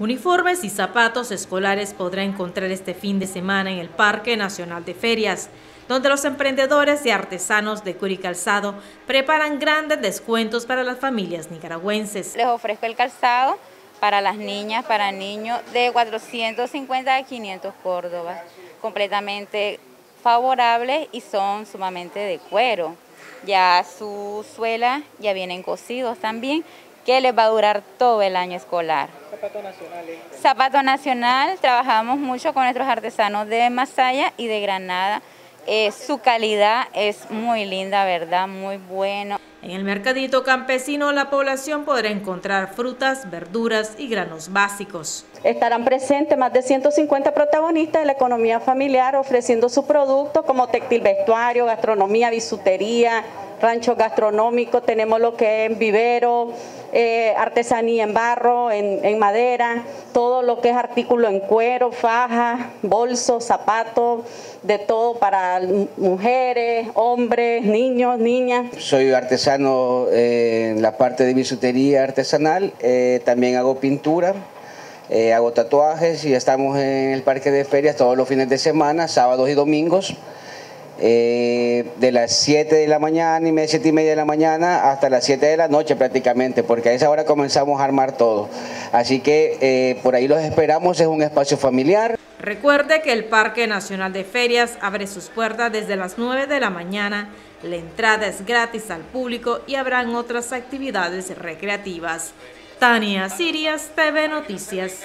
Uniformes y zapatos escolares podrá encontrar este fin de semana en el Parque Nacional de Ferias, donde los emprendedores y artesanos de Curi Calzado preparan grandes descuentos para las familias nicaragüenses. Les ofrezco el calzado para las niñas, para niños, de 450 a 500 córdobas, completamente favorables y son sumamente de cuero. Ya su suela ya vienen cosidos también, que les va a durar todo el año escolar. Zapato nacional. ¿eh? Zapato nacional, trabajamos mucho con nuestros artesanos de Masaya y de Granada. Eh, su calidad es muy linda, ¿verdad? Muy bueno. En el mercadito campesino la población podrá encontrar frutas, verduras y granos básicos. Estarán presentes más de 150 protagonistas de la economía familiar ofreciendo su producto como textil vestuario, gastronomía, bisutería, rancho gastronómico, tenemos lo que es vivero, eh, artesanía en barro, en, madera, todo lo que es artículo en cuero, faja, bolsos, zapatos, de todo para mujeres, hombres, niños, niñas. Soy artesano eh, en la parte de bisutería artesanal, eh, también hago pintura. hago tatuajes y estamos en el parque de ferias todos los fines de semana, sábados y domingos. Eh, de las 7 de la mañana y media, 7 y media de la mañana hasta las 7 de la noche prácticamente, porque a esa hora comenzamos a armar todo. Así que eh, por ahí los esperamos, es un espacio familiar. Recuerde que el Parque Nacional de Ferias abre sus puertas desde las 9 de la mañana, la entrada es gratis al público y habrán otras actividades recreativas. Tania Sirias, TV Noticias.